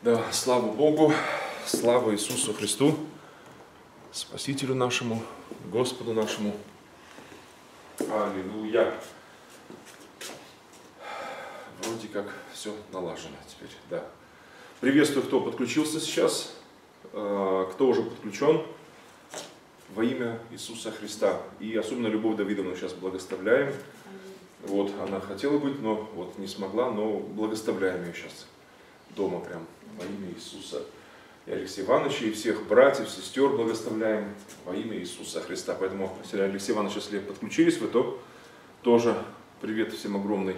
Да, слава Богу, слава Иисусу Христу, Спасителю нашему, Господу нашему. Аллилуйя. Вроде как все налажено теперь, да. Приветствую, кто подключился сейчас, э, кто уже подключен во имя Иисуса Христа. И особенно Любовь Давидовну сейчас благословляем. Вот, она хотела быть, но вот не смогла, но благословляем ее сейчас дома прям во имя Иисуса. И Алексея Ивановича, и всех братьев, сестер благословляем во имя Иисуса Христа. Поэтому, если Алексей Иванович, если подключились вы, то тоже привет всем огромный.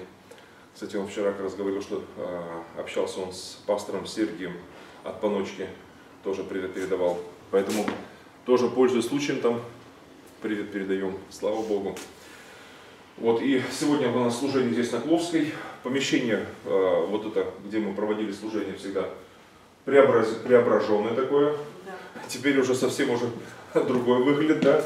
Кстати, он вчера как раз говорил, что э, общался он с пастором Сергием от Паночки, тоже привет передавал. Поэтому тоже пользуясь случаем там, привет передаем, слава Богу. Вот, и сегодня было служение здесь на Кловской. Помещение, э, вот это, где мы проводили служение всегда, преобраз, преображенное такое. Да. Теперь уже совсем уже другой выглядит, да.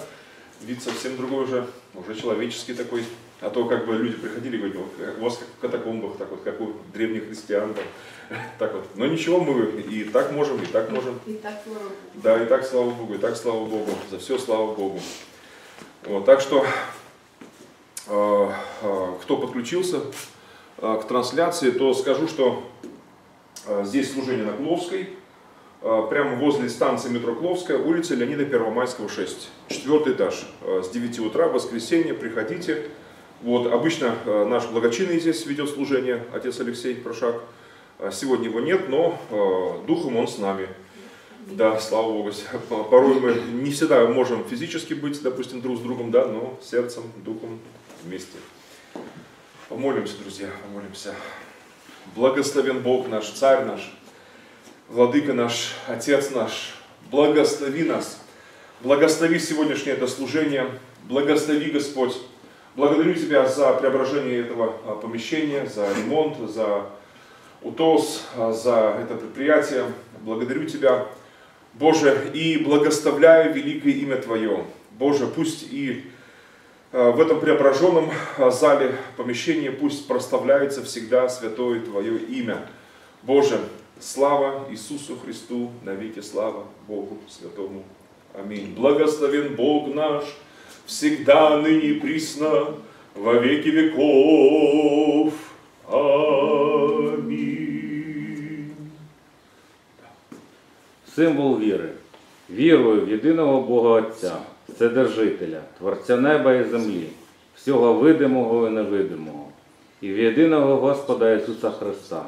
Вид совсем другой уже, уже человеческий такой. А то как бы люди приходили и говорили, вот, у вас как в катакомбах, так вот, как у древних христиан. Там. Так вот. Но ничего, мы и так можем, и так можем. И так слава Богу. Да, и так слава Богу, и так слава Богу. За все слава Богу. Вот, так что Э, э, кто подключился к трансляции, то скажу, что здесь служение на Кловской, прямо возле станции метро Кловская, улица Леонида Первомайского, 6, четвертый этаж, с 9 утра, воскресенье, приходите. Вот, обычно наш благочинный здесь ведет служение, отец Алексей Прошак. Сегодня его нет, но духом он с нами. Да, слава Богу. Порой мы не всегда можем физически быть, допустим, друг с другом, да, но сердцем, духом вместе. Помолимся, друзья, помолимся. Благословен Бог наш, Царь наш, Владыка наш, Отец наш, благослови нас. Благослови сегодняшнее это служение, благослови Господь. Благодарю Тебя за преображение этого а, помещения, за ремонт, за УТОС, а, за это предприятие. Благодарю Тебя, Боже, и благословляю великое имя Твое. Боже, пусть и в этом преображенном э, зале помещении пусть проставляется всегда святое Твое имя. Боже, слава Иисусу Христу, навеки слава Богу Святому. Аминь. Благословен Бог наш, всегда, ныне и присно, во веки веков. Аминь. Символ віри. Вірую в єдиного Бога Отця. Вседержителя, Творця неба і землі, всього видимого і невидимого, і в єдиного Господа Ісуса Христа,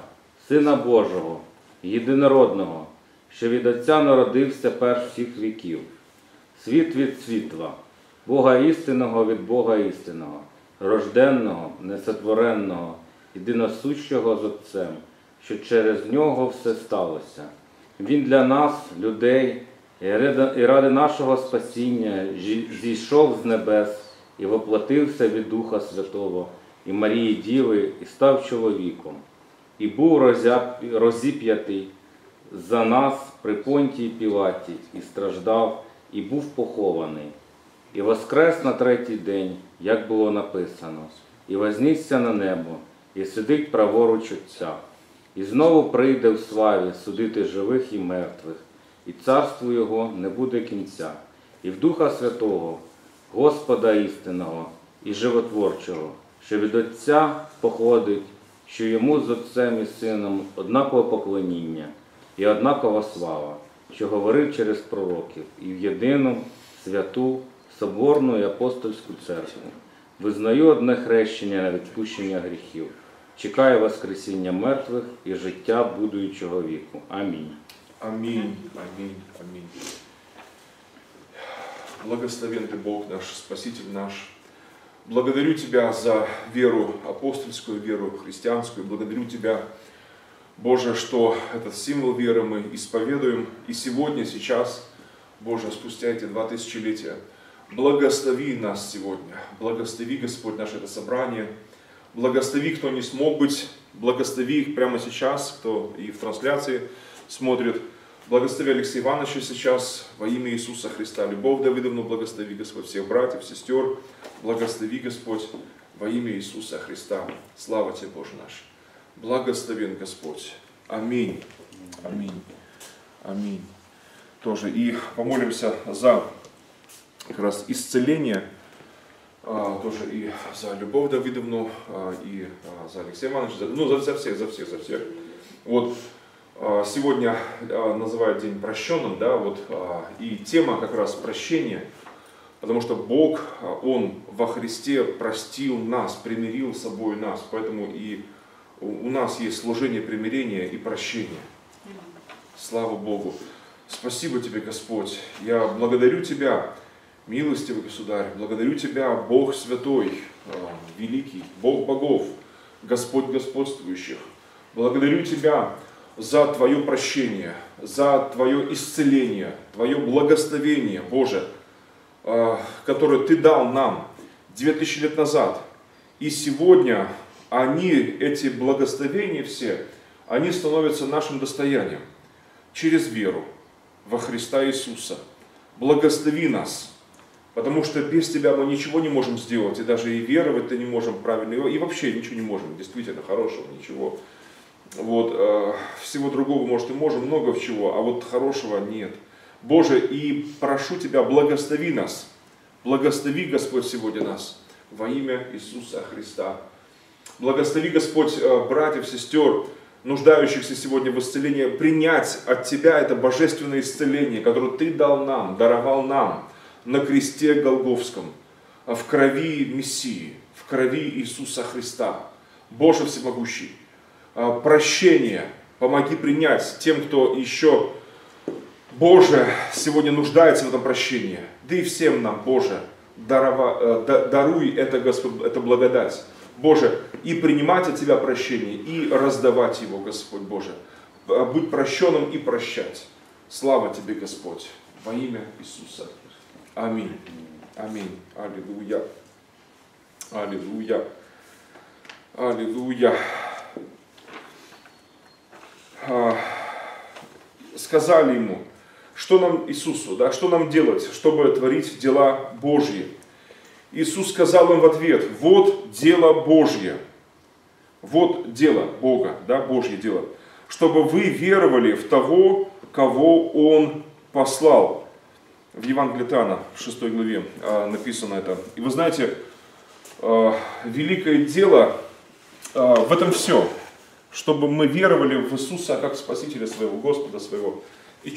Сина Божого, єдинородного, що від Отця народився перш всіх віків, світ від світла, Бога істинного від Бога істинного, рожденного, несотвореного, єдиносущого з Отцем, що через нього все сталося. Він для нас, людей, і ради нашого спасіння зійшов з небес і воплотився від Духа Святого і Марії Діви, і став чоловіком, і був розіп'ятий за нас при понтії Пілаті, і страждав, і був похований, і воскрес на третій день, як було написано, і вознісся на небо, і сидить праворуч Отця, і знову прийде в славі судити живих і мертвих і царству Його не буде кінця, і в Духа Святого, Господа істинного і животворчого, що від Отця походить, що йому з Отцем і Сином однакове поклоніння і однакова слава, що говорив через пророків, і в єдину святу, Соборну і апостольську церкву. Визнаю одне хрещення на відпущення гріхів. Чекаю Воскресіння мертвих і життя будуючого віку. Амінь. Аминь, аминь, аминь. Благословен Ты Бог наш, Спаситель наш. Благодарю Тебя за веру апостольскую, веру христианскую. Благодарю Тебя, Боже, что этот символ веры мы исповедуем. И сегодня, сейчас, Боже, спустя эти два тысячелетия, благослови нас сегодня. Благослови, Господь, наше это собрание. Благослови, кто не смог быть. Благослови их прямо сейчас, кто и в трансляции – смотрит. Благослови Алексея Ивановича сейчас во имя Иисуса Христа. Любовь Давидовну благослови, Господь, всех братьев, сестер. Благослови, Господь, во имя Иисуса Христа. Слава Тебе, Боже наш. Благословен Господь. Аминь. Аминь. Аминь. Тоже. И помолимся за как раз исцеление, а, тоже и за Любовь Давидовну, а, и а, за Алексея Ивановича, за, ну, за, за всех, за всех, за всех. Вот сегодня а, называют день прощенным, да, вот, а, и тема как раз прощения, потому что Бог, а, Он во Христе простил нас, примирил с собой нас, поэтому и у нас есть служение примирения и прощения. Слава Богу. Спасибо Тебе, Господь. Я благодарю Тебя, милостивый Государь. Благодарю Тебя, Бог Святой, Великий, Бог богов, Господь господствующих. Благодарю Тебя за Твое прощение, за Твое исцеление, Твое благословение, Боже, э, которое Ты дал нам 2000 лет назад. И сегодня они, эти благословения все, они становятся нашим достоянием через веру во Христа Иисуса. Благослови нас, потому что без Тебя мы ничего не можем сделать, и даже и веровать-то не можем правильно, и вообще ничего не можем, действительно хорошего, ничего. Вот, э, всего другого, может, и можем, много чего, а вот хорошего нет. Боже, и прошу Тебя, благослови нас, благослови, Господь, сегодня нас во имя Иисуса Христа. Благослови, Господь, э, братьев, сестер, нуждающихся сегодня в исцелении, принять от Тебя это божественное исцеление, которое Ты дал нам, даровал нам на кресте Голговском, э, в крови Мессии, в крови Иисуса Христа. Боже всемогущий, прощение помоги принять тем, кто еще, Боже, сегодня нуждается в этом прощении. Да и всем нам, Боже, дарова, да- даруй это, Господь, это благодать. Боже, и принимать от Тебя прощение, и раздавать его, Господь Боже. Э, Быть прощенным и прощать. Слава Тебе, Господь, во имя Иисуса. Аминь. Аминь. Аллилуйя. Аллилуйя. Аллилуйя. А, Сказали ему, что нам Иисусу, да, что нам делать, чтобы творить дела Божьи. Иисус сказал им в ответ, вот дело Божье, вот дело Бога, да, Божье дело, чтобы вы веровали в того, кого Он послал. В Евангелии Тана, в 6 главе а, написано это. И вы знаете, а, великое дело в этом все, чтобы мы веровали в Иисуса как Спасителя своего, Господа своего. И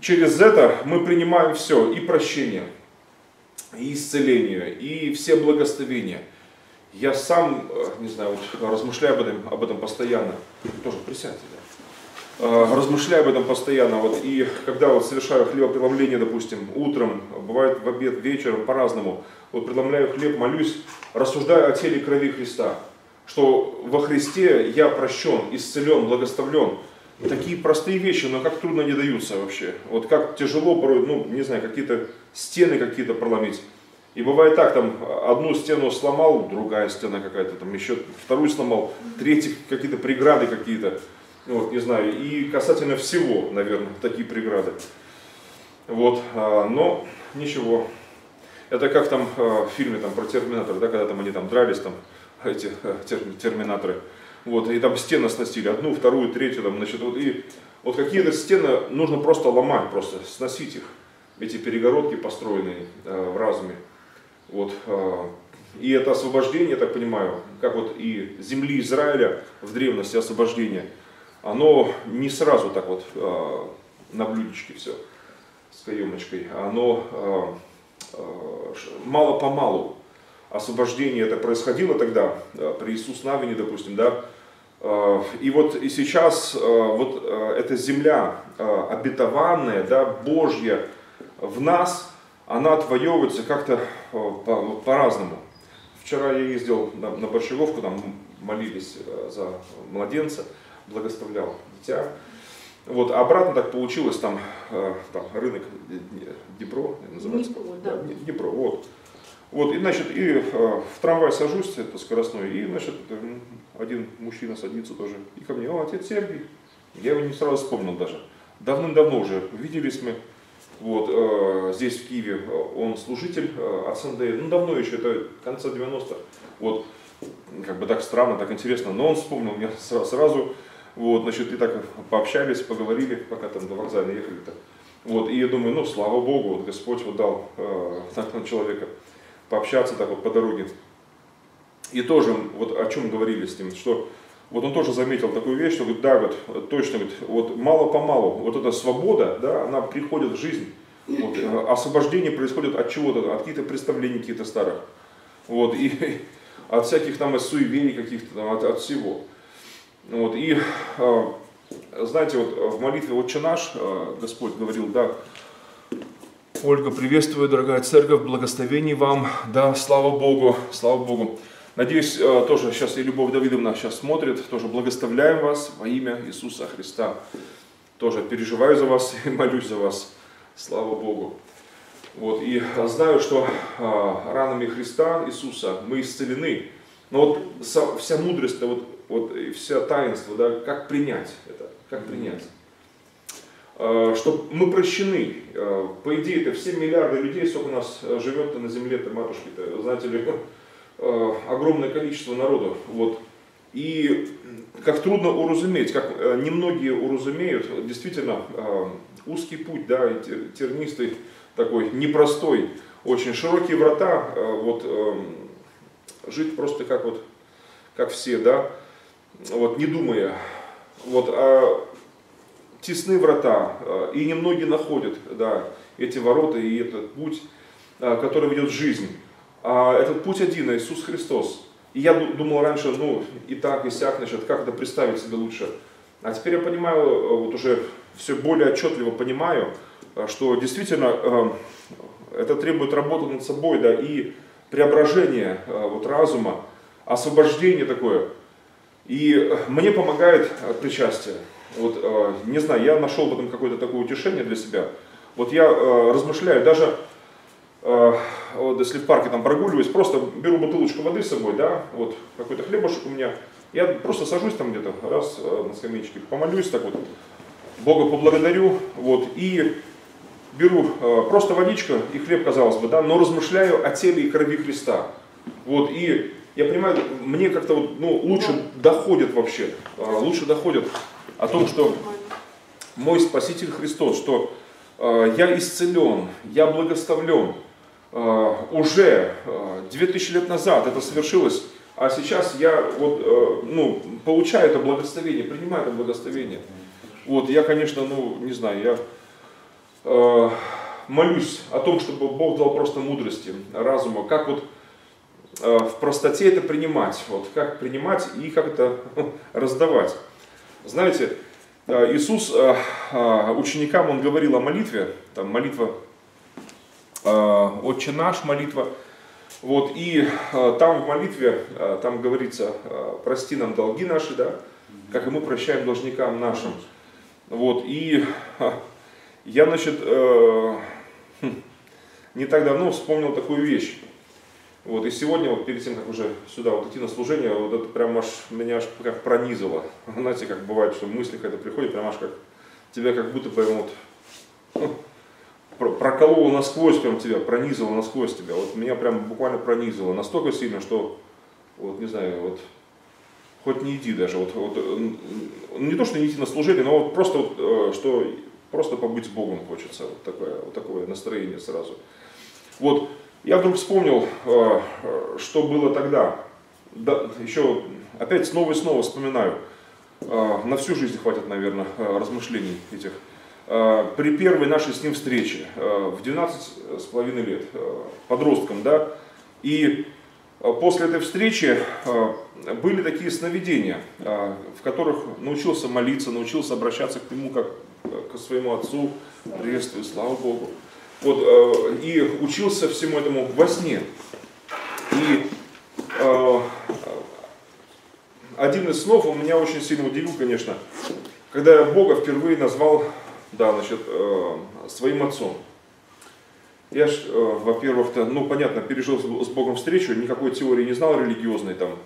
через это мы принимаем все, и прощение, и исцеление, и все благословения. Я сам, э, не знаю, вот размышляю об этом, об этом постоянно. Тоже присядьте, да. Э, Размышляю об этом постоянно. Вот, и когда вот совершаю хлебопреломление, допустим, утром, бывает в обед, вечером, по-разному, вот преломляю хлеб, молюсь, рассуждаю о теле и крови Христа, что во Христе я прощен, исцелен, благословлен. Такие простые вещи, но как трудно не даются вообще. Вот как тяжело порой, ну, не знаю, какие-то стены какие-то проломить. И бывает так, там одну стену сломал, другая стена какая-то, там еще вторую сломал, третьи какие-то преграды какие-то, вот, не знаю, и касательно всего, наверное, такие преграды. Вот, а, но ничего. Это как там а, в фильме там, про Терминатор, да, когда там они там дрались, там, эти э, тер- терминаторы. Вот, и там стены сносили, одну, вторую, третью, там, значит, вот, и вот какие-то стены нужно просто ломать, просто сносить их, эти перегородки, построенные э, в разуме. Вот, э, и это освобождение, я так понимаю, как вот и земли Израиля в древности освобождение, оно не сразу так вот э, на блюдечке все с каемочкой, оно э, э, мало-помалу освобождение это происходило тогда, э, при Иисус Навине, допустим, да, Э, и вот и сейчас э, вот эта земля обетованная, да, Божья в нас, она отвоевывается как-то э, по- по-разному. Вчера я ездил на, на Борщеговку, там молились за младенца, благословлял дитя. Вот, а обратно так получилось, там, там рынок Днепро называется. Днепро, да. Днепро, вот. Вот, и, значит, и э, в трамвай сажусь, это скоростной, и, значит, один мужчина садится тоже, и ко мне, о, отец Сергий. Я его не сразу вспомнил даже. Давным-давно уже виделись мы, вот, э, здесь, в Киеве, он служитель э, АСНД, ну, давно еще, это конца 90-х, вот, как бы так странно, так интересно, но он вспомнил меня сразу, сразу Вот, значит, и так пообщались, поговорили, пока там до вокзала ехали-то. Вот, и я думаю, ну, слава Богу, вот Господь вот дал э, человека пообщаться так вот по дороге. И тоже, вот о чем говорили с ним, что вот он тоже заметил такую вещь, что говорит, да, вот, точно, говорит, вот мало-помалу, вот эта свобода, да, она приходит в жизнь, вот, э, освобождение происходит от чего-то, от каких-то представлений каких-то старых, вот, и от всяких там суеверий каких-то, там, от, от всего. Вот, и, э, знаете, вот в молитве «Отче наш» э, Господь говорил, да, Ольга, приветствую, дорогая церковь, благословений вам, да, слава Богу, слава Богу. Надеюсь, э, тоже сейчас и Любовь Давидовна сейчас смотрит, тоже благословляем вас во имя Иисуса Христа. Тоже переживаю за вас и молюсь за вас. Слава Богу. Вот, и знаю, что а, ранами Христа Иисуса мы исцелены. Но вот вся мудрость, вот, вот вся таинство, да, как принять это, как принять. А, что мы прощены. А, по идее, это все миллиарды людей, сколько у нас живет на земле-то, матушки-то, знаете ли, Э, огромное количество народу. Вот. И как трудно уразуметь, как э, немногие уразумеют, действительно, э, узкий путь, да, тернистый, такой непростой, очень широкие врата, вот, жить просто как вот, как все, да, вот, не думая, вот, а тесны врата, и немногие находят, да, эти ворота и этот путь, который ведет жизнь. А этот путь один, Иисус Христос. И я думал раньше, ну, и так, и сяк, значит, как это представить себе лучше. А теперь я понимаю, э, вот уже все более отчетливо понимаю, э, что действительно э, это требует работы над собой, да, и преображения вот разума, освобождение такое. И мне помогает причастие. Вот, не знаю, я нашел в этом какое-то такое утешение для себя. Вот я размышляю, даже Э, вот, если в парке там прогуливаюсь, просто беру бутылочку воды с собой, да, вот какой-то хлебушек у меня, я просто сажусь там где-то раз на скамеечке, помолюсь так вот, Бога поблагодарю, вот, и беру э, просто водичка и хлеб, казалось бы, да, но размышляю о теле и крови Христа, вот, и я понимаю, мне как-то вот, ну, лучше доходит вообще, лучше доходит о том, что мой Спаситель Христос, что я исцелен, я благословлен, Э, уже 2000 э, лет назад это совершилось, а сейчас я вот, э, ну, получаю это благословение, принимаю это благословение. Вот, я, конечно, ну, не знаю, я э, молюсь о том, чтобы Бог дал просто мудрости, разума, как вот э, в простоте это принимать, вот, как принимать и как это раздавать. Знаете, Иисус ученикам, Он говорил о молитве, там молитва Э, «Отче наш» молитва. Вот, и э, там в молитве, э, там говорится, прости нам долги наши, да, как и мы прощаем должникам нашим. Вот, и я, значит, хм, не так давно вспомнил такую вещь. Вот, и сегодня, вот перед тем, как уже сюда вот идти на служение, вот это прям аж, меня аж как пронизывало. Знаете, как бывает, что мысли когда приходят, прям аж как тебя как будто бы вот ну, прокололо насквозь прям тебя, пронизывало насквозь тебя. Вот меня прям буквально пронизывало настолько сильно, что, вот не знаю, вот хоть не иди даже. Вот, вот, не то, что не идти на служение, но вот просто, вот, э, что просто побыть с Богом хочется. Вот такое, вот такое настроение сразу. Вот, я вдруг вспомнил, э, что было тогда. Да, еще опять снова и снова вспоминаю. Э, на всю жизнь хватит, наверное, размышлений этих. Э, при первой нашей с ним встрече э, в 12 с половиной лет, э, подростком, да, и после этой встречи были такие сновидения, в которых научился молиться, научился обращаться к нему как к своему отцу, приветствую, слава Богу. Вот, и учился всему этому во сне. И один из снов, он меня очень сильно удивил, конечно, когда я Бога впервые назвал да, значит, э, своим отцом. Я ж, э, во-первых, ну, понятно, пережил с Богом встречу, никакой теории не знал религиозной, там,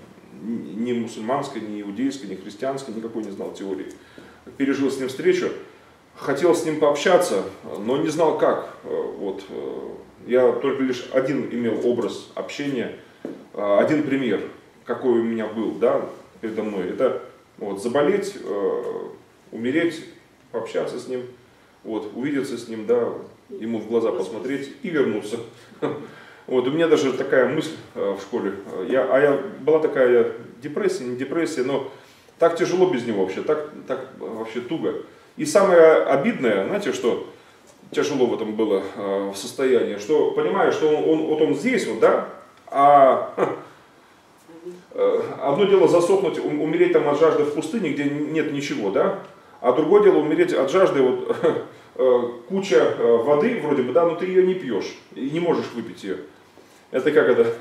ни мусульманской, ни иудейской, ни христианской, никакой не знал теории. Пережил с ним встречу, хотел с ним пообщаться, но не знал как. Э, вот. Я только лишь один имел образ общения, один пример, какой у меня был, да, передо мной. Это Вот, заболеть, э, умереть, пообщаться с ним, вот, увидеться с ним, да, ему в глаза посмотреть и вернуться. Вот, у меня даже такая мысль э, в школе, я, а я, была такая депрессия, не депрессия, но так тяжело без него вообще, так, так вообще туго. И самое обидное, знаете, что тяжело в этом было э, состоянии, что понимаешь, что он, он, вот он здесь, вот, да, а э, одно дело засохнуть, умереть там от жажды в пустыне, где нет ничего, да, а другое дело умереть от жажды, вот, э, куча э, воды вроде бы, да, но ты ее не пьешь и не можешь выпить ее. Это как это,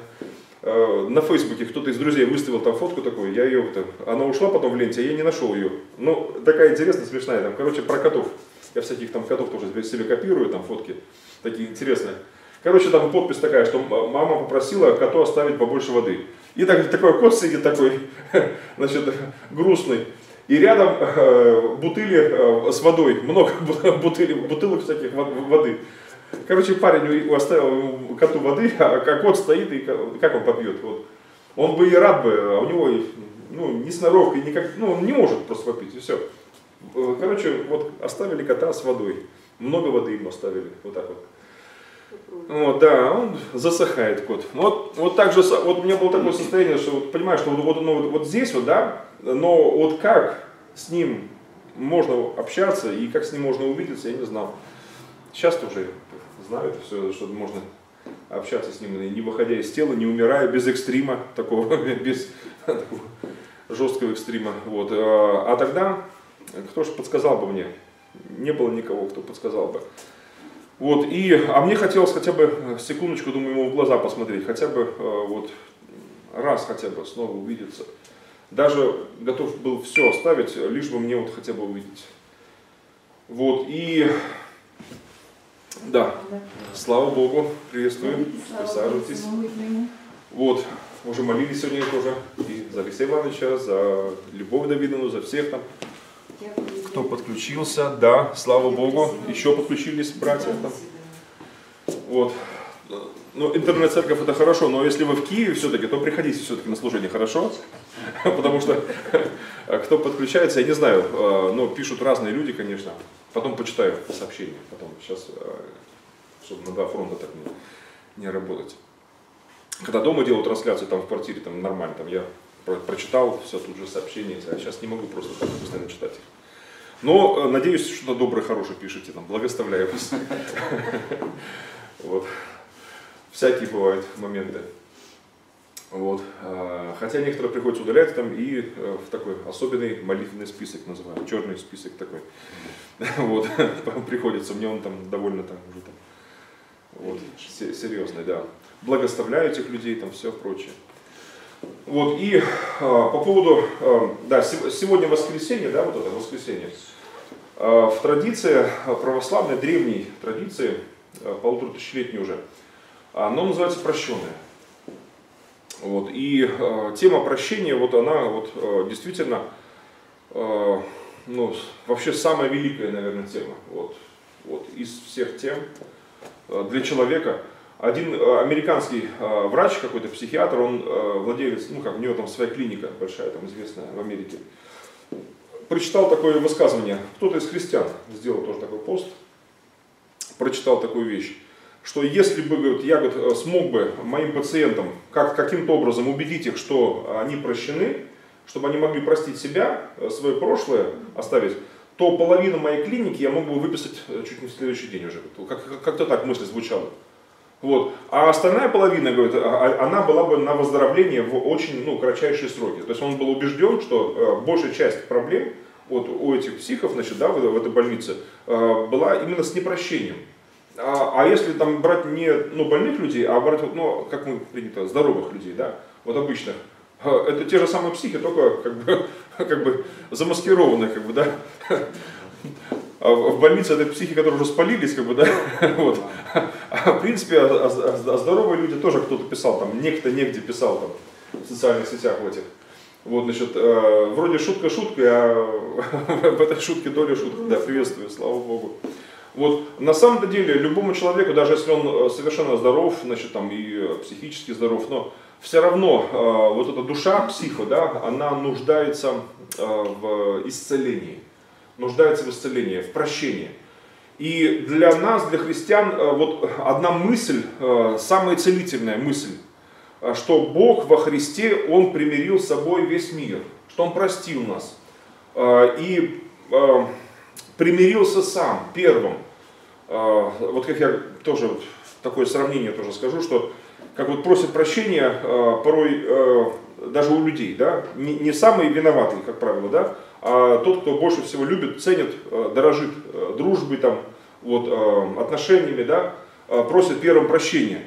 на Фейсбуке кто-то из друзей выставил там фотку такую, я ее, там, она ушла потом в ленте, а я не нашел ее. Ну, такая интересная, смешная, там, короче, про котов. Я всяких там котов тоже себе копирую, там фотки такие интересные. Короче, там подпись такая, что мама попросила коту оставить побольше воды. И так, такой кот сидит такой, значит, грустный. И рядом э, бутыли э, с водой, много бутылей, бутылок всяких воды. Короче, парень оставил коту воды, а кот стоит, и как он попьет? Вот. Он бы и рад бы, а у него ну, ни сноровка, никак, ну, он не может просто попить, и все. Э, короче, вот оставили кота с водой. Много воды ему оставили, вот так вот. Вот, да, он засыхает кот. Вот, вот так же, вот у меня было такое состояние, что вот, понимаешь, что вот, ну, вот, вот здесь вот, да, но вот как с ним можно общаться и как с ним можно увидеться, я не знал. Сейчас уже знают все, что можно общаться с ним, не выходя из тела, не умирая, без экстрима, такого, без такого жесткого экстрима. Вот. А, а тогда, кто же подсказал бы мне? Не было никого, кто подсказал бы. Вот, и, а мне хотелось хотя бы секундочку, думаю, ему в глаза посмотреть, хотя бы э, вот раз хотя бы снова увидеться. Даже готов был все оставить, лишь бы мне вот хотя бы увидеть. Вот, и да, слава Богу, приветствую, присаживайтесь. Вот, уже молились сегодня тоже и за Алексея Ивановича, за Любовь Давидовну, за всех там, кто подключился. Да, слава Богу, еще подключились братья там. Вот. Ну, интернет-церковь это хорошо, но если вы в Киеве все-таки, то приходите все-таки на служение, хорошо? Потому что кто подключается, я не знаю, э, но пишут разные люди, конечно. Потом почитаю сообщения, потом сейчас, э, чтобы на два фронта так не, не работать. Когда дома делаю трансляцию там в квартире, там нормально, там я прочитал все тут же сообщения, а сейчас не могу просто так постоянно читать их. Но э, надеюсь, что-то доброе, хорошее пишете, там, благословляю вас. Вот. Всякие бывают моменты. Вот. А, хотя некоторые приходится удалять там и э, в такой особенный молитвенный список называют, черный список такой. Вот. Приходится, мне он там довольно там уже там вот, серьезный, да. Благословляю этих людей, там все прочее. Вот, и а, по поводу, а, да, сегодня воскресенье, да, вот это воскресенье. А, в традиции православной, древней традиции, а, полутора тысячелетней уже, оно называется прощенное. Вот, и э, тема прощения, вот она вот, э, действительно, э, ну, вообще самая великая, наверное, тема. Вот, вот, из всех тем э, для человека. Один э, американский э, врач, какой-то психиатр, он э, владелец, ну как, у него там своя клиника большая, там известная в Америке, прочитал такое высказывание, кто-то из христиан сделал тоже такой пост, прочитал такую вещь что если бы говорит, я говорит, смог бы моим пациентам как, каким-то образом убедить их, что они прощены, чтобы они могли простить себя, э, свое прошлое оставить, то половину моей клиники я мог бы выписать э, чуть не в следующий день уже. Как, как-то так мысль звучала. Вот. А остальная половина, говорит, а, а, она была бы на выздоровление в очень ну, кратчайшие сроки. То есть он был убежден, что э, большая часть проблем вот, у этих психов значит, да, в этой больнице была именно с непрощением. А, а если там брать не ну, больных людей, а брать, ну, как мы принято, здоровых людей, да, вот обычных, а, это те же самые психи, только как бы, как бы замаскированные, как бы, да. А в больнице это психи, которые уже спалились, как бы, да, вот. А в принципе, а, а, а здоровые люди тоже кто-то писал, там, некто негде писал там в социальных сетях в этих. Вот, значит, э, вроде шутка шуткой, а в этой шутке доля шутки. Да, приветствую, слава Богу. Вот на самом-то деле любому человеку, даже если он э, совершенно здоров, значит там и психически здоров, но все равно э, вот эта душа, психо, да, она нуждается э, в исцелении, нуждается в исцелении, в прощении. И для нас, для христиан, э, вот одна мысль, э, самая целительная мысль, э, что Бог во Христе, Он примирил с собой весь мир, что Он простил нас. Э, и э, примирился сам, первым. Э, вот как я тоже такое сравнение тоже скажу, что как вот просят прощения э, порой э, даже у людей, да, не, не самый виноватый, как правило, да, а тот, кто больше всего любит, ценит, дорожит дружбой, там, вот, отношениями, да, просит первым прощения.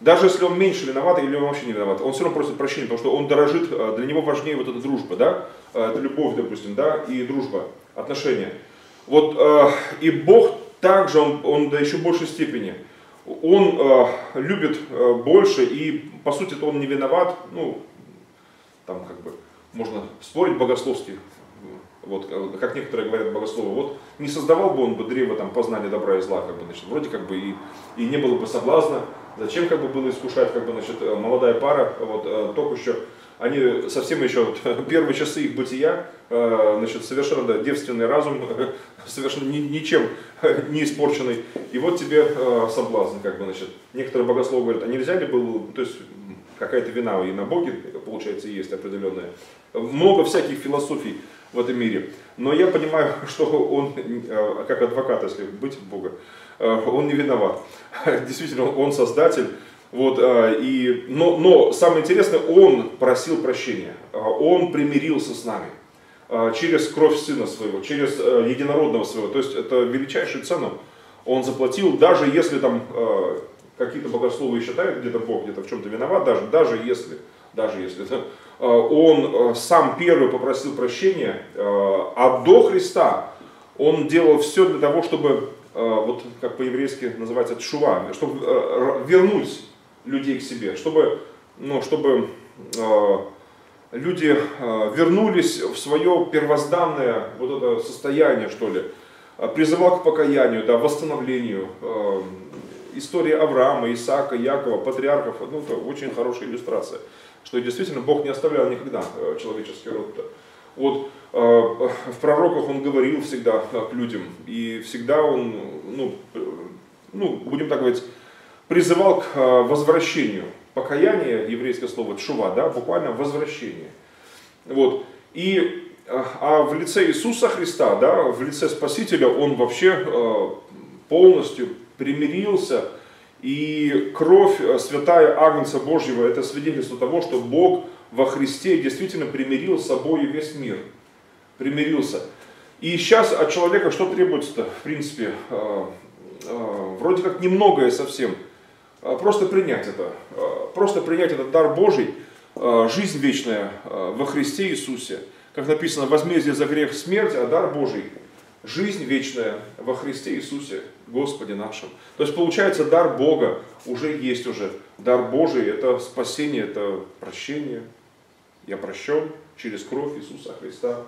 Даже если он меньше виноват или он вообще не виноват, он все равно просит прощения, потому что он дорожит, для него важнее вот эта дружба, да, это любовь, допустим, да, и дружба, отношения. Вот, и Бог также, он, он до еще большей степени – он э, любит э, больше, и по сути он не виноват, ну, там как бы можно спорить богословски, вот, э, как некоторые говорят богословы, вот не создавал бы он бы древо там познания добра и зла, как бы, значит, вроде как бы и, и не было бы соблазна, зачем как бы было искушать, как бы, значит, э, молодая пара, вот, э, только еще, они совсем еще, вот, первые часы их бытия, э, значит, совершенно да, девственный разум, совершенно ни, ничем не испорченный, и вот тебе э, соблазн, как бы, значит, некоторые богословы говорят, а нельзя ли было, то есть, какая-то вина и на Боге, получается, есть определенная, много всяких философий, в этом мире. Но я понимаю, что он, э, как адвокат, если быть Бога, он не виноват. Действительно, он создатель. Вот, э, и, но, но самое интересное, он просил прощения. Он примирился с нами через кровь Сына Своего, через Единородного Своего. То есть это величайшую цену он заплатил, даже если там какие-то богословы считают, где-то Бог где-то в чем-то виноват, даже, даже если, даже если, Э, он э, сам первый попросил прощения, э, а до Христа он делал все для того, чтобы, вот как по-еврейски называется, тшува, чтобы вернуть людей к себе, чтобы, ну, чтобы люди вернулись в свое первозданное вот это состояние, что ли, призывал к покаянию, да, восстановлению. История Авраама, Исаака, Якова, патриархов, ну, это очень хорошая иллюстрация что действительно Бог не оставлял никогда э, человеческий род. Вот э, в пророках он говорил всегда к людям, и всегда он, ну, э, ну будем так говорить, призывал к возвращению. Покаяние, еврейское слово тшува, да, буквально возвращение. Вот. И, а в лице Иисуса Христа, да, в лице Спасителя, он вообще полностью примирился и кровь э, святая Агнца Божьего – это свидетельство того, что Бог во Христе действительно примирил с собой весь мир. Примирился. И сейчас от человека что требуется-то, в принципе, э, э, вроде как немногое совсем. Просто принять это. Просто принять этот дар Божий, жизнь вечная во Христе Иисусе. Как написано, возмездие за грех смерть, а дар Божий – жизнь вечная во Христе Иисусе. Господе нашем. То есть получается дар Бога уже есть уже. Дар Божий это спасение, это прощение. Я прощен через кровь Иисуса Христа.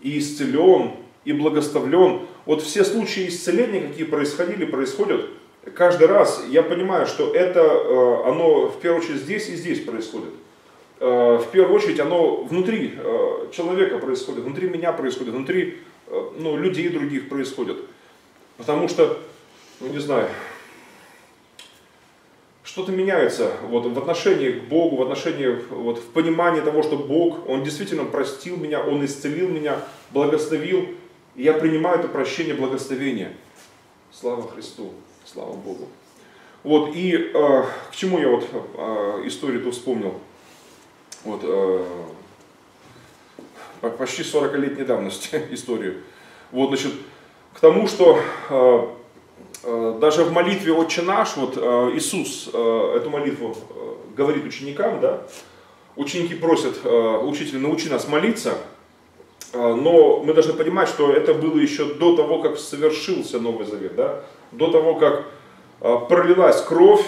И исцелен, и благословлен. Вот все случаи исцеления, какие происходили, происходят, каждый раз я понимаю, что это, э, оно в первую очередь здесь и здесь происходит. Э, в первую очередь оно внутри э, человека происходит, внутри меня происходит, внутри ну, людей других происходит. Потому что, ну не знаю, что-то меняется вот, в отношении к Богу, в отношении, вот, в понимании того, что Бог, Он действительно простил меня, Он исцелил меня, благословил, и я принимаю это прощение, благословение. Слава Христу, слава Богу. Вот, и э, к чему я вот э, историю-то вспомнил? Вот, э, почти 40-летней давности историю. Вот, значит, к тому, что э, э, даже в молитве «Отче наш», вот э, Иисус эту молитву говорит ученикам, да, ученики просят, учитель, научи нас молиться, но мы должны понимать, что это было еще до того, как совершился Новый Завет, да, до того, как пролилась кровь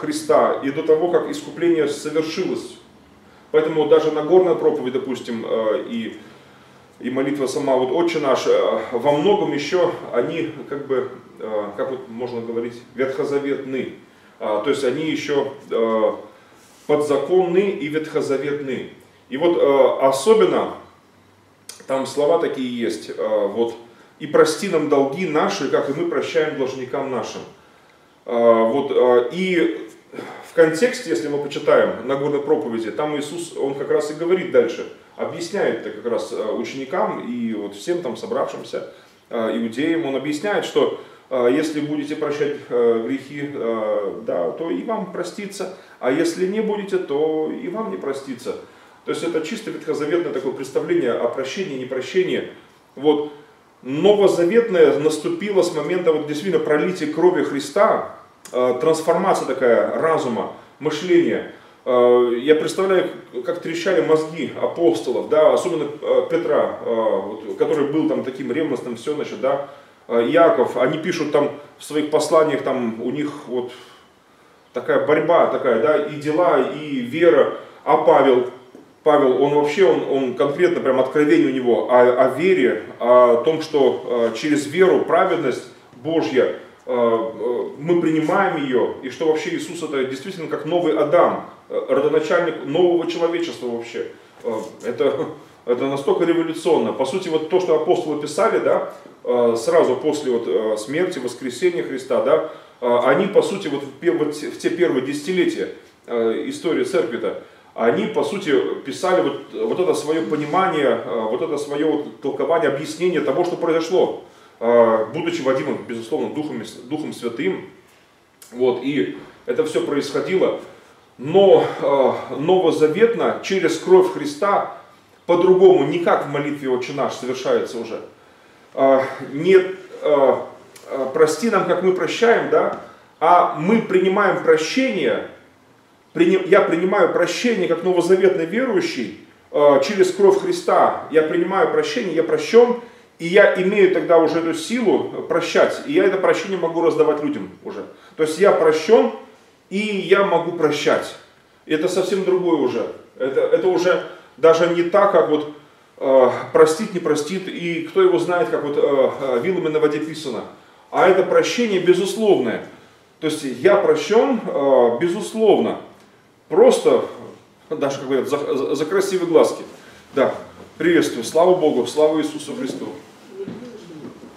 Христа и до того, как искупление совершилось. Поэтому даже на горной проповеди, допустим, и и молитва сама, вот «Отче наш», во многом еще они, как бы, как вот можно говорить, ветхозаветны. А, то есть они еще подзаконные и ветхозаветные. И вот особенно там слова такие есть, э, вот, и прости нам долги наши, как и мы прощаем должникам нашим. Э, вот, э, и в контексте, если мы почитаем на горной проповеди, там Иисус, он как раз и говорит дальше, объясняет это как раз ученикам и вот всем там собравшимся иудеям, он объясняет, что если будете прощать грехи, да, то и вам простится, а если не будете, то и вам не простится. То есть это чисто ветхозаветное такое представление о прощении непрощении. Вот. Новозаветное наступило с момента вот, действительно пролития крови Христа, э, трансформация такая разума, мышления. Э, я представляю, как трещали мозги апостолов, да, особенно э, Петра, э, вот, который был там таким ревностным, все, значит, да, э, Яков, они пишут там в своих посланиях, там у них вот такая борьба такая, да, и дела, и вера, а Павел, Павел, он вообще, он, он конкретно, прям откровение у него о, о вере, о том, что э, через веру, праведность Божья, э, э, мы принимаем ее, и что вообще Иисус это действительно как новый Адам, родоначальник нового человечества вообще. Это, это настолько революционно. По сути, вот то, что апостолы писали, да, сразу после вот смерти, воскресения Христа, да, они, по сути, вот в те первые десятилетия истории церкви-то, они, по сути, писали вот, вот это свое понимание, э, вот это свое вот толкование, объяснение того, что произошло, э, будучи водимым, безусловно, Духом, Духом Святым. Вот, и это все происходило. Но э, новозаветно, через кровь Христа, по-другому, не как в молитве «Отче наш» совершается уже. Не «прости нам, как мы прощаем», да, а мы принимаем прощение – я принимаю прощение как новозаветный верующий э, через кровь Христа. Я принимаю прощение, я прощен, и я имею тогда уже эту силу прощать. И я это прощение могу раздавать людям уже. То есть я прощен, и я могу прощать. Это совсем другое уже. Это, это уже даже не так, как вот э, простит, не простит, и кто его знает, как вот э, э вилами на воде писано. А это прощение безусловное. То есть я прощен э, безусловно. Просто, даже как говорят, за, за красивые глазки. Да, приветствую, слава Богу, слава Иисусу Христу.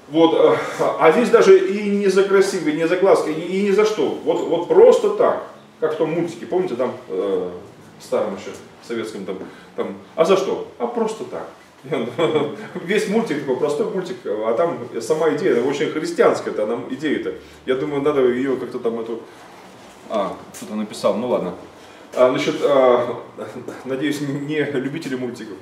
Вот, э, а здесь даже и не за красивые, не за глазки, и, и не за что. Вот, вот просто так, как в том мультике, помните, там, э, старом еще, советском, там, там, а за что? А просто так. Весь мультик такой простой мультик, а там сама идея, очень христианская, это она идея-то. Я думаю, надо ее как-то там эту... А, кто-то написал, ну ладно. А, значит, а, надеюсь, не любители мультиков.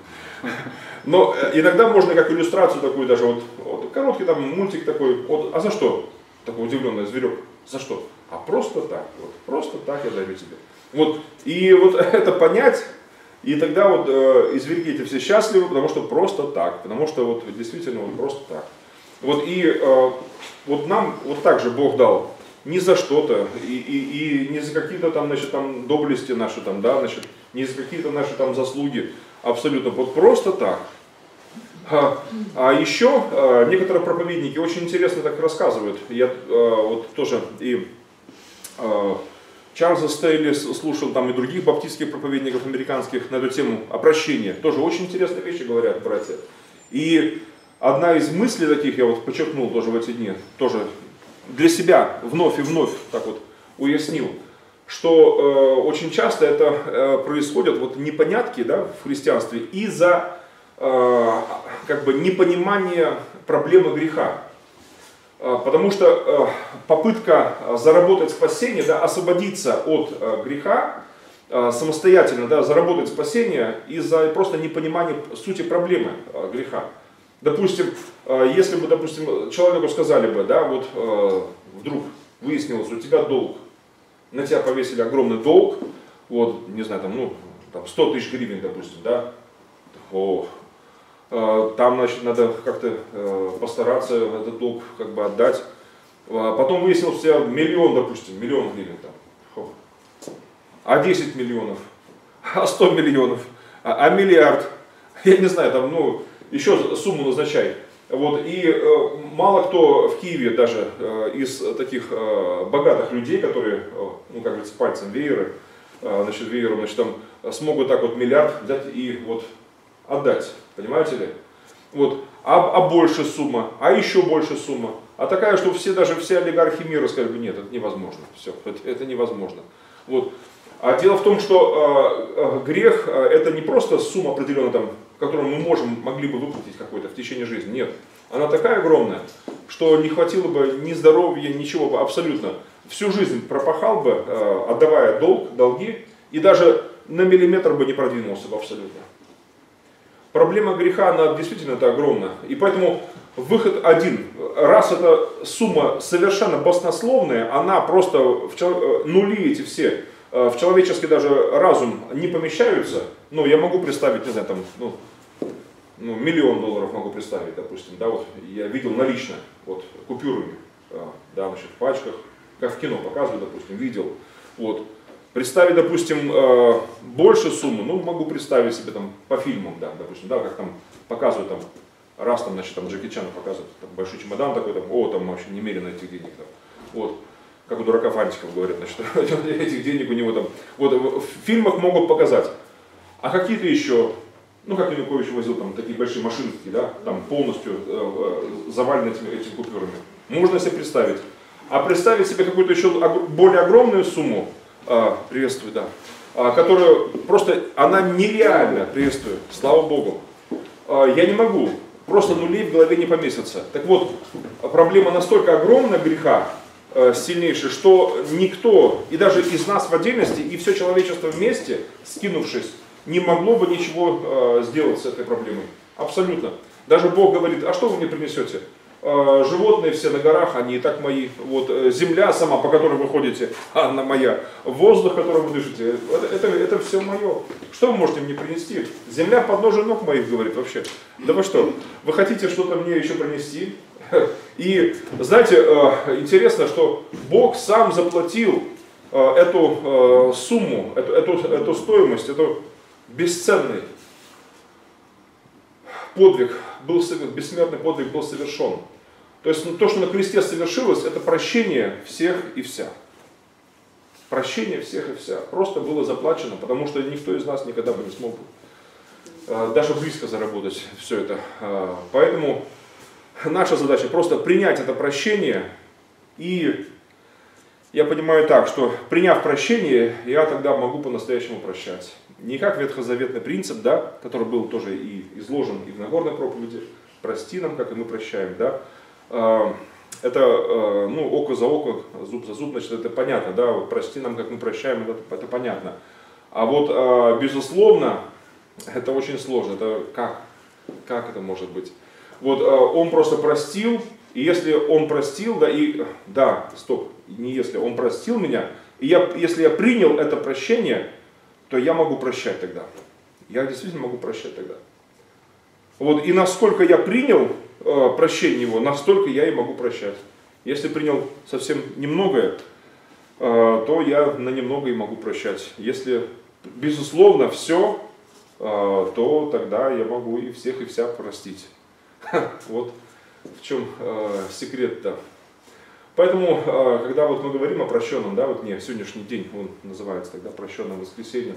Но э, иногда можно как иллюстрацию такую даже, вот, вот короткий там мультик такой, вот, а за что? Такой удивленный зверек. За что? А просто так, вот, просто так я дарю тебе. Вот, и вот это понять, и тогда вот э, и зверьки эти все счастливы, потому что просто так, потому что вот действительно вот просто так. Вот и э, вот нам вот так же Бог дал не за что-то, и, и, и не за какие-то там, значит, там доблести наши, там, да, значит, не за какие-то наши там заслуги, абсолютно, вот просто так. А, а еще а, некоторые проповедники очень интересно так рассказывают. Я а, вот тоже и а, Чарльза Стейли слушал там и других баптистских проповедников американских на эту тему о. Тоже очень интересные вещи говорят братья. И одна из мыслей таких, я вот подчеркнул тоже в эти дни, тоже для себя вновь и вновь так вот уяснил, что э, очень часто это э, происходят вот непонятки да, в христианстве из-за э, как бы непонимания проблемы греха. Э, потому что э, попытка заработать спасение, да, освободиться от э, греха, э, самостоятельно да, заработать спасение из-за просто непонимания сути проблемы э, греха. Допустим, э, если бы, допустим, человеку сказали бы, да, вот э, вдруг выяснилось, у тебя долг, на тебя повесили огромный долг, вот, не знаю, там, ну, там 100 тысяч гривен, допустим, да, о, э, там, значит, надо как-то постараться этот долг как бы отдать. А потом выяснилось, у тебя миллион, допустим, миллион гривен там. А 10 миллионов, а 100 миллионов, а, а миллиард, я не знаю, там, ну, еще сумму назначай. Вот, и э, мало кто в Киеве даже э, из таких э, богатых людей, которые, э, ну как говорится, пальцем вееры, значит, веером, значит, там смогут так вот миллиард взять и вот отдать, понимаете ли? Вот, а, а больше сумма, а еще больше сумма. А такая, что все, даже все олигархи мира сказали, нет, это невозможно, все, это, это невозможно. Вот. А дело в том, что э, э, грех э, это не просто сумма определенная, там, которую мы можем, могли бы выплатить какой-то в течение жизни. Нет. Она такая огромная, что не хватило бы ни здоровья, ничего бы абсолютно. Всю жизнь пропахал бы, э, отдавая долг, долги, и даже на миллиметр бы не продвинулся бы абсолютно. Проблема греха, она действительно это огромна. И поэтому выход один. Раз эта сумма совершенно баснословная, она просто, в чело... Э, нули эти все, э, в человеческий даже разум не помещаются, ну, я могу представить, не знаю, там, ну, ну, миллион долларов могу представить, допустим, да, вот я видел налично, вот, купюрами, э, да, значит, в пачках, как в кино показывают, допустим, видел, вот, Представить, допустим, э, больше суммы, ну, могу представить себе там по фильмам, да, допустим, да, как там показывают там, раз там, значит, там Джеки Чана показывают, там, большой чемодан такой, там, о, там вообще немерено этих денег, там, вот, как у дурака Фантиков говорят, значит, этих денег у него там, вот, в фильмах могут показать, а какие-то еще, ну, как Янукович возил там такие большие машинки, да, там полностью э, э, завалены этими, этими купюрами, можно себе представить, а представить себе какую-то еще более огромную сумму, а, приветствую, да, а, которую просто, она нереальна, приветствую, слава Богу. А, я не могу, просто нулей в голове не поместится. Так вот, проблема настолько огромна греха, а, сильнейшая, что никто, и даже из нас в отдельности, и все человечество вместе, скинувшись, не могло бы ничего а, сделать с этой проблемой. Абсолютно. Даже Бог говорит, а что вы мне принесете? Э, животные все на горах, они и так мои. Вот э, земля сама, по которой вы ходите, она моя. Воздух, которым вы дышите, это, это, это все мое. Что вы можете мне принести? Земля под ножи ног моих, говорит вообще. Да вы что, вы хотите что-то мне еще принести? И знаете, э, интересно, что Бог сам заплатил эту сумму, эту, эту, эту стоимость, эту бесценный подвиг был, бессмертный подвиг был совершен. То есть ну, то, что на кресте совершилось, это прощение всех и вся. Прощение всех и вся. Просто было заплачено, потому что никто из нас никогда бы не смог э, даже близко заработать все это. Э, поэтому наша задача просто принять это прощение и я понимаю так, что приняв прощение, я тогда могу по-настоящему прощать. Не как ветхозаветный принцип, да, который был тоже и изложен и в Нагорной проповеди, прости нам, как и мы прощаем, да, а, это, а, ну, око за око, зуб за зуб, значит, это понятно, да, вот прости нам, как мы прощаем, это, это понятно. А вот, а, безусловно, это очень сложно, это как, как это может быть? Вот он просто простил, и если он простил, да, и, да, стоп, не если, он простил меня, и я, если я принял это прощение, то я могу прощать тогда. Я действительно могу прощать тогда. Вот, и насколько я принял э, прощение его, настолько я и могу прощать. Если принял совсем немногое, э, то я на немногое и могу прощать. Если, безусловно, все, э, то тогда я могу и всех, и вся простить. Вот в чем э, секрет-то. Поэтому, э, когда вот мы говорим о прощенном, да, вот не сегодняшний день, он называется тогда прощенным воскресеньем,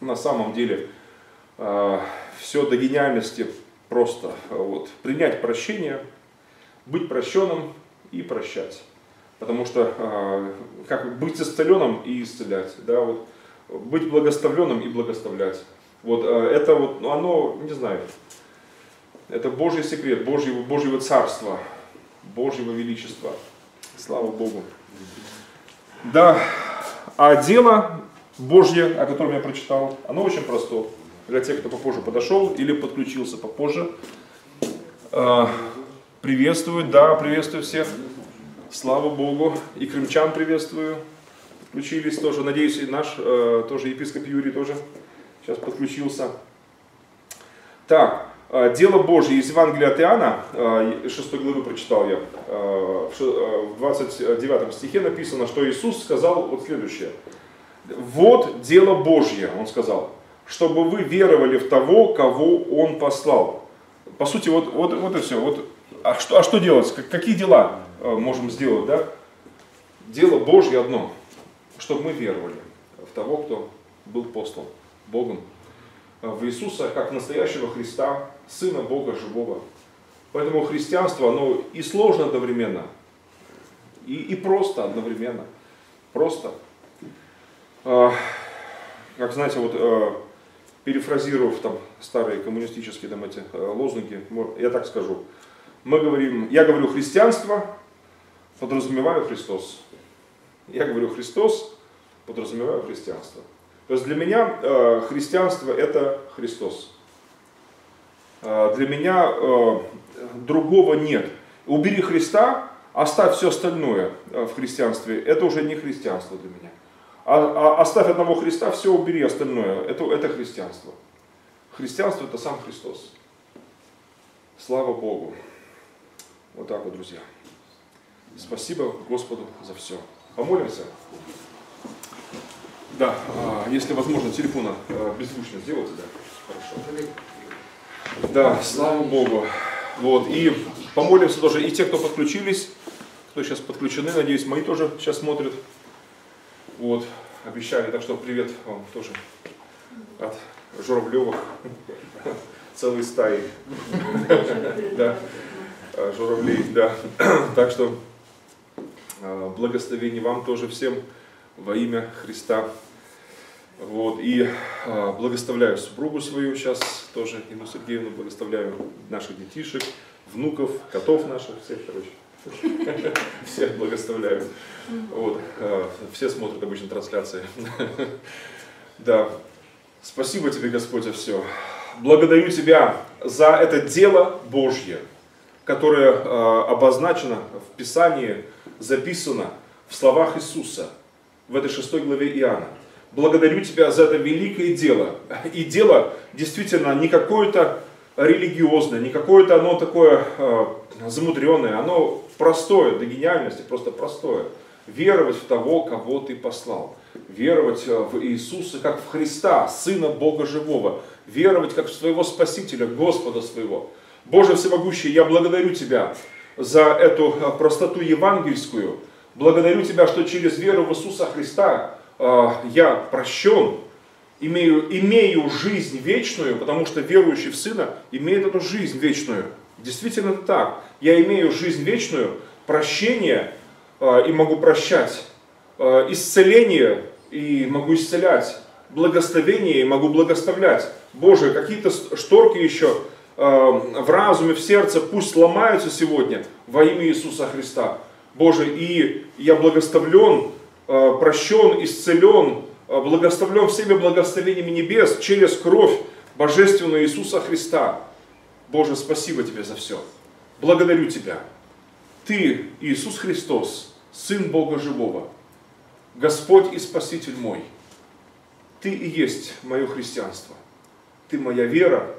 на самом деле э, все до гениальности просто. Вот, принять прощение, быть прощенным и прощать. Потому что как быть исцеленным и исцелять, да, вот, быть благословленным и благословлять. Вот это вот, ну, оно, не знаю, это Божий секрет, Божьего, Божьего царства, Божьего величества. Слава Богу. Да, а дело Божье, о котором я прочитал, оно очень простое. Для тех, кто попозже подошел или подключился попозже. А, приветствую, да, приветствую всех. Слава Богу. И крымчан приветствую. Подключились тоже. Надеюсь, и наш э, тоже епископ Юрий тоже сейчас подключился. Так, Э, Дело Божье из Евангелия от Иоанна, 6 э, главы прочитал я, э, в 29 стихе написано, что Иисус сказал вот следующее. Вот дело Божье, Он сказал, чтобы вы веровали в того, кого Он послал. По сути, вот, вот, вот и все. Вот, а, что, а что делать? Какие дела можем сделать? Да? Дело Божье одно, чтобы мы веровали в того, кто был послан Богом, в Иисуса, как настоящего Христа, Сына Бога Живого. Поэтому христианство, оно и сложно одновременно, и, и просто одновременно. Просто. А, как знаете, вот а, перефразировав там старые коммунистические там, эти а, лозунги, я так скажу. Мы говорим, я говорю христианство, подразумеваю Христос. Я говорю Христос, подразумеваю христианство. То есть для меня э, христианство это Христос. Э, для меня э, другого нет. Убери Христа, оставь все остальное э, в христианстве, это уже не христианство для меня. А, а оставь одного Христа, все убери остальное, это, это христианство. Христианство это сам Христос. Слава Богу. Вот так вот, друзья. Спасибо Господу за все. Помолимся. Да, а, если возможно, телефона беззвучно сделайте, да. Хорошо. Да, слава Богу. Вот, и помолимся тоже и те, кто подключились, кто сейчас подключены, надеюсь, мои тоже сейчас смотрят. Вот, обещали, так что привет вам тоже от Журавлевых, целой стаи. Да, журавлей, да. Так что благословение вам тоже всем во имя Христа. Вот, и а, благословляю супругу свою сейчас тоже, Инну Сергеевну, благословляю наших детишек, внуков, котов наших, всех, короче. Всех благословляю. Вот, а, все смотрят обычно трансляции. Да. Спасибо тебе, Господь, за все. Благодарю Тебя за это дело Божье, которое а, обозначено в Писании, записано в словах Иисуса в этой шестой главе Иоанна благодарю Тебя за это великое дело. И дело действительно не какое-то религиозное, не какое-то оно такое э, замудренное, оно простое, до гениальности, просто простое. Веровать в того, кого Ты послал. Веровать э, в Иисуса, как в Христа, Сына Бога Живого. Веровать, как в своего Спасителя, Господа своего. Боже Всемогущий, я благодарю Тебя за эту э, простоту евангельскую. Благодарю Тебя, что через веру в Иисуса Христа я прощен, имею, имею жизнь вечную, потому что верующий в Сына имеет эту жизнь вечную. Действительно это так. Я имею жизнь вечную, прощение э, и могу прощать, э, исцеление и могу исцелять, благословение и могу благословлять. Боже, какие-то шторки еще в разуме, в сердце пусть ломаются сегодня во имя Иисуса Христа. Боже, и я благословлен Э, прощен, исцелен, э, благословлен всеми благословениями небес через кровь Божественную Иисуса Христа. Боже, спасибо Тебе за все. Благодарю Тебя. Ты, Иисус Христос, Сын Бога Живого, Господь и Спаситель мой. Ты и есть мое христианство. Ты моя вера,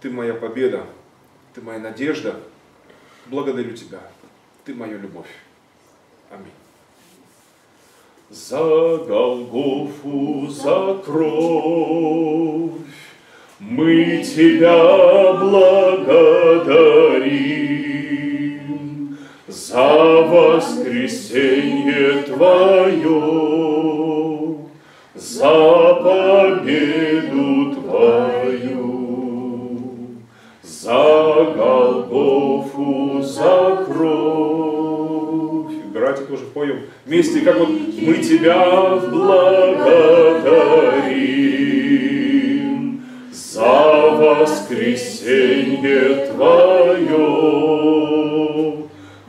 Ты моя победа, Ты моя надежда. Благодарю Тебя. Ты моя любовь. Аминь. За Голгофу, за кровь мы Тебя благодарим, За воскресенье Твое, За победу Твою, За Голгофу, за кровь. Братья тоже поем вместе, как вот мы Тебя благодарим за воскресенье Твое,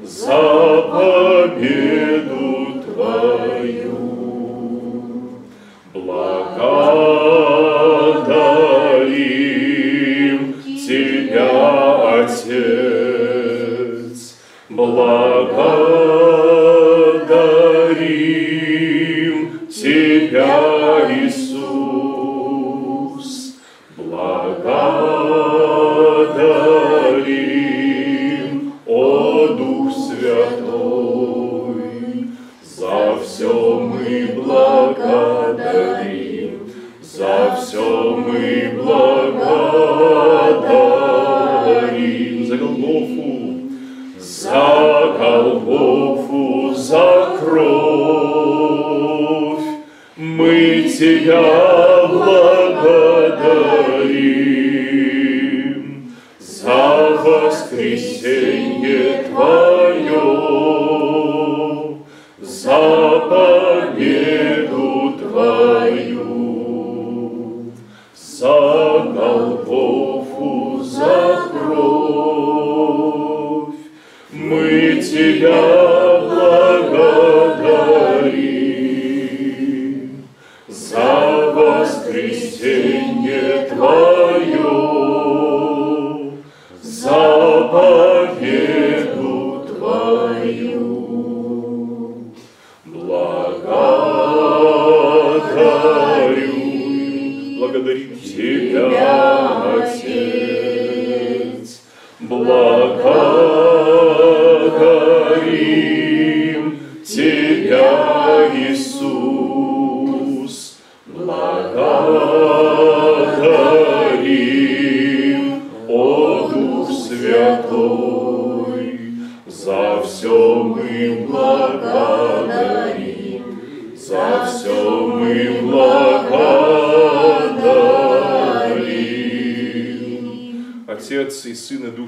за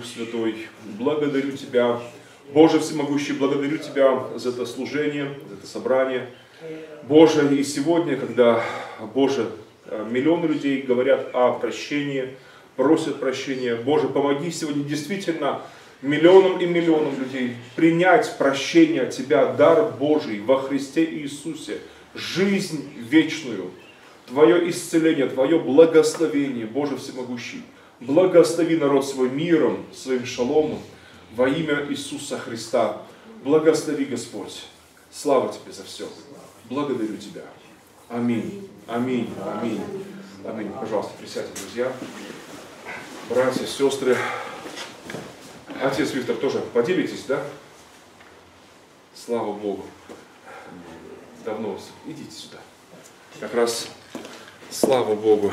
Святой, благодарю Тебя, Боже Всемогущий, благодарю Тебя за это служение, за это собрание. Боже, и сегодня, когда, Боже, э, миллионы людей говорят о прощении, просят прощения, Боже, помоги сегодня действительно миллионам и миллионам людей принять прощение от Тебя, дар Божий во Христе Иисусе, жизнь вечную, Твое исцеление, Твое благословение, Боже Всемогущий. Благослови народ свой миром, своим шаломом во имя Иисуса Христа. Благослови, Господь. Слава Тебе за все. Благодарю Тебя. Аминь. Аминь. Аминь. Аминь. Пожалуйста, присядьте, друзья. Братья, сестры. Отец Виктор тоже поделитесь, да? Слава Богу. Давно. Идите сюда. Как раз слава Богу.